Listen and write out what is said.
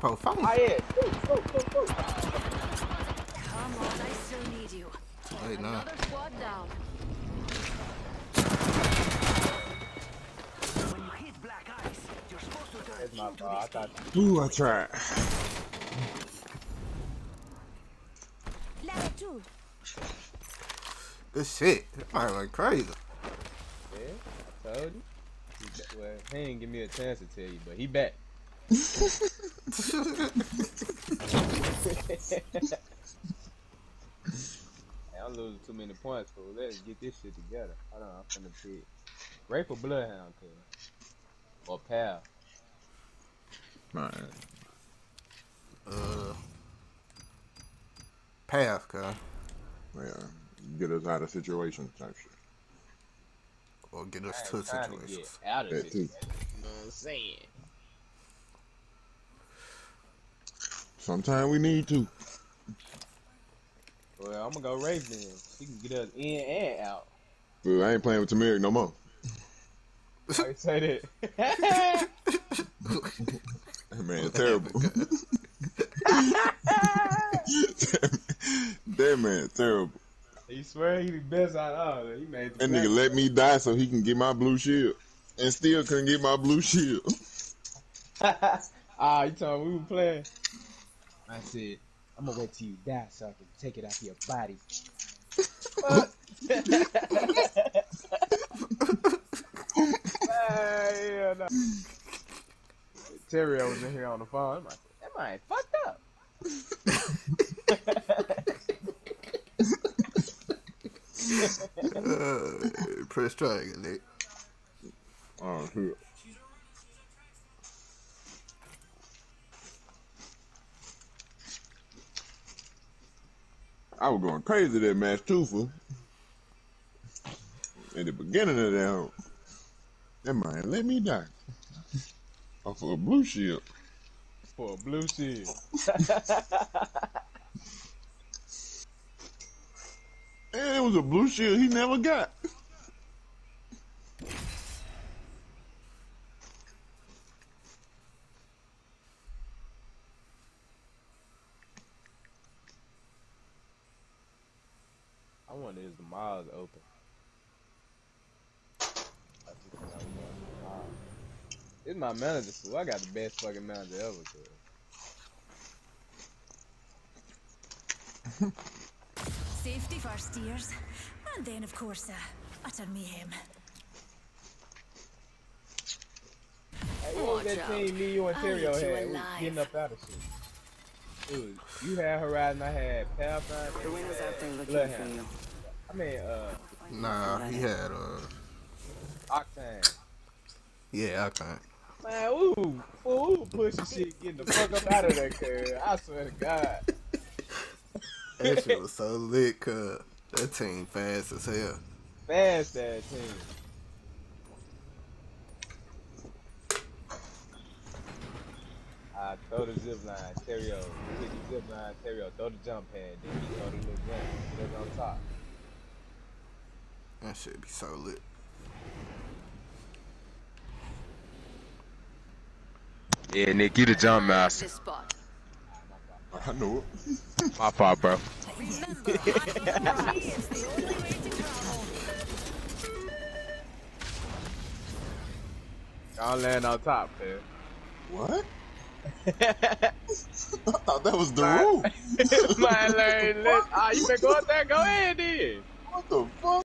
Bro, fucking yeah. Go, go, go, go. Come on, I still need you. too late now. Another squad down. When you hit black ice, you're supposed to turn That's my into fault. I this thought thing. Ooh, I tried. Level two. Good shit. I went crazy. Yeah, I told you. He ba- Well, he ain't give me a chance to tell you, but he back. Hey, I'm losing too many points, fool. Let's get this shit together. I don't on, I'm finna pick. Wraith or Bloodhound, cuz. Or Pal. Man, Uh, path, cuz. yeah, get us out of situations type shit. Or get us to ain't trying to situations. get out of That this. You know what I'm saying? Sometimes we need to. Well, I'm gonna go Wraith then. She can get us in and out. But I ain't playing with Tamir no more. I say that. That man terrible. that man terrible. he swear he the best out of all. He made That nigga let me die so he can get my blue shield. And still couldn't get my blue shield. ah, you me we were playing. I said, I'm gonna wait till you die so I can take it out of your body. Yeah, no. Terry was in here on the phone. I'm like, that man fucked up. Uh, press triangle, Nick. Oh, shit. I was going crazy that match too, fool. At the beginning of that, that man let me die. Of a blue shield. For a blue shield. And it was a blue shield he never got. I wonder is the miles open. I just think I was going to the miles. It's my manager, so I got the best fucking manager ever. Cause. Safety first, dears. And then, of course, uh, utter mayhem. Hey, what was Watch that out. team me, you, and I'll Terrio had? Alive. getting up out of shit. It was, you had Horizon, I had Pathfinder. The windows out there looking Bloodhound. for you. I mean, uh, Nah, he had, uh, Octane. yeah, I can't. Man, ooh, fool, ooh, pushing shit, getting the fuck up out of there, car. I swear to God. That shit was so lit, cuz. That team fast as hell. Fast that team. I throw the zip line, Terrio. Hit the zip line, Terrio. Throw the jump pad. Then he throw the little jump. That's on top. That shit be so lit. Yeah, Nick, you the jump master. This spot. I know it. My fault, bro. Remember, high is the only way to travel. Y'all land on top, man. What? I thought that was the My- rule. My let ah, you been go up there, go ahead then. What the fuck?